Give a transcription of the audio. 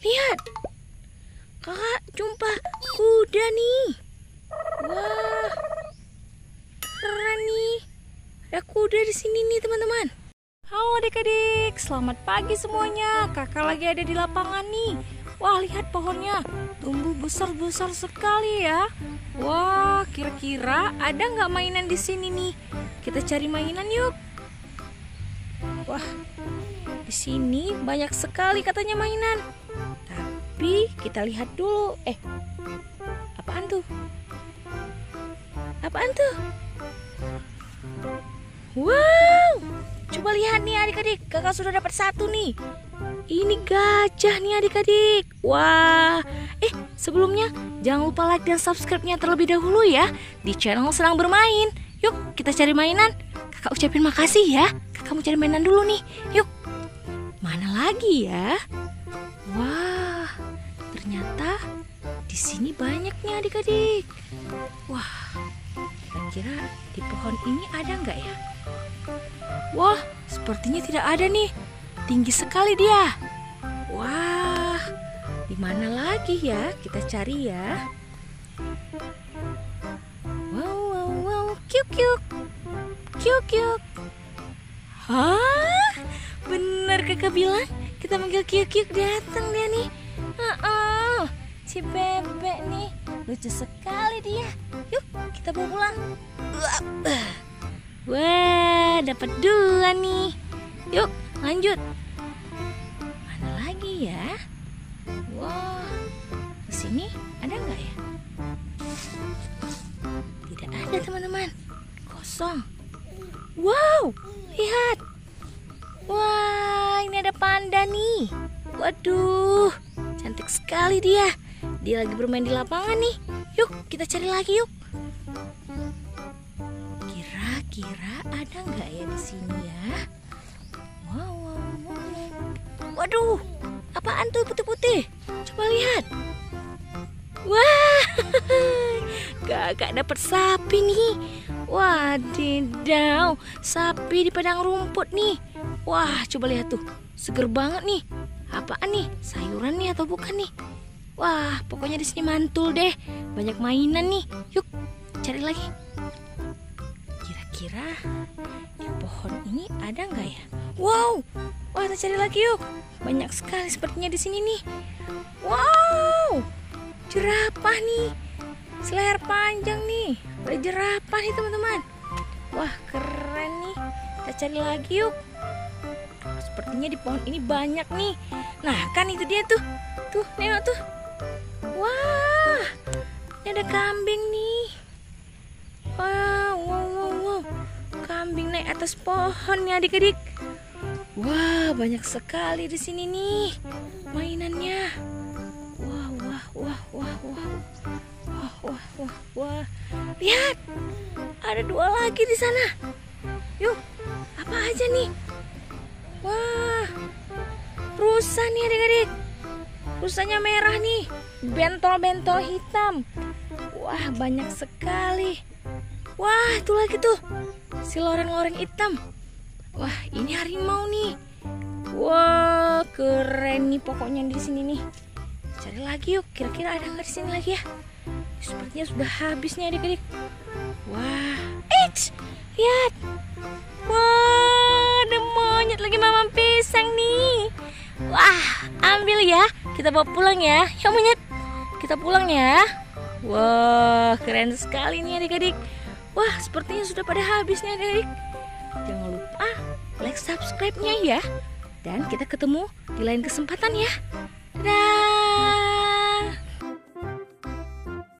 lihat. Kakak jumpa kuda nih. Wah, keren nih. Ada kuda di sini nih teman-teman. Halo adik-adik, selamat pagi semuanya. Kakak lagi ada di lapangan nih. Wah, lihat pohonnya. Tumbuh besar-besar sekali ya. Wah, kira-kira ada nggak mainan di sini nih? Kita cari mainan yuk. Wah, di sini banyak sekali katanya mainan. Tapi kita lihat dulu. Eh, apaan tuh? Apaan tuh? Wow, coba lihat nih adik-adik. Kakak sudah dapat satu nih. Ini gajah nih adik-adik. Wah, eh sebelumnya jangan lupa like dan subscribe-nya terlebih dahulu ya di channel Senang Bermain. Yuk kita cari mainan. Kakak ucapin makasih ya. Kakak mau cari mainan dulu nih. Yuk. Mana lagi ya? Wah, ternyata di sini banyak nih adik-adik. Wah, kira-kira di pohon ini ada nggak ya? Wah, sepertinya tidak ada nih. Tinggi sekali dia. Wah, di mana lagi ya? Kita cari ya. Wow, wow, wow, kiuk kiuk, kiuk kiuk. Hah? Bener kakak bilang? Kita manggil kiuk kiuk datang dia nih. Uh-uh. Si bebek nih, lucu sekali dia. Yuk, kita bawa pulang. Wah, dapat dua nih. Yuk, lanjut. Mana lagi ya? Wah, di sini ada nggak ya? Tidak ada teman-teman, kosong. Wow, lihat. Wah, ini ada panda nih. Waduh, cantik sekali dia. Dia lagi bermain di lapangan nih. Yuk, kita cari lagi yuk. Kira-kira ada nggak ya di sini ya? Wow, wow, wow. Waduh, apaan tuh putih-putih? Coba lihat. Wah, kakak dapat sapi nih. Wadidaw, sapi di padang rumput nih. Wah, coba lihat tuh, seger banget nih. Apaan nih? Sayuran nih atau bukan nih? Wah, pokoknya di sini mantul deh. Banyak mainan nih. Yuk, cari lagi. Kira-kira di pohon ini ada nggak ya? Wow, wah kita cari lagi yuk. Banyak sekali sepertinya di sini nih. Wow, jerapah nih. Selayar panjang nih. Ada jerapah nih teman-teman. Wah keren nih. Kita cari lagi yuk. Sepertinya di pohon ini banyak nih. Nah kan itu dia tuh. Tuh, nengok tuh. Wah, ini ada kambing nih. Wow, wow, wow, wow. Kambing naik atas pohon nih adik-adik. Wah, banyak sekali di sini nih mainannya. Wah, wah, wah, wah, wah. Wah, wah, wah, wah. Lihat, ada dua lagi di sana. Yuk, apa aja nih? Wah, rusa nih adik-adik. Rusanya merah nih, bentol-bentol hitam. Wah, banyak sekali. Wah, itu lagi tuh. Si loreng-loreng hitam. Wah, ini harimau nih. Wah, keren nih pokoknya di sini nih. Cari lagi yuk, kira-kira ada nggak di sini lagi ya? Sepertinya sudah habis nih adik-adik. Wah, eits, lihat. Wah, ambil ya. Kita bawa pulang ya. Ya monyet. Kita pulang ya. Wah, keren sekali nih adik-adik. Wah, sepertinya sudah pada habis nih adik-adik. Jangan lupa like subscribe-nya ya. Dan kita ketemu di lain kesempatan ya. Dadah.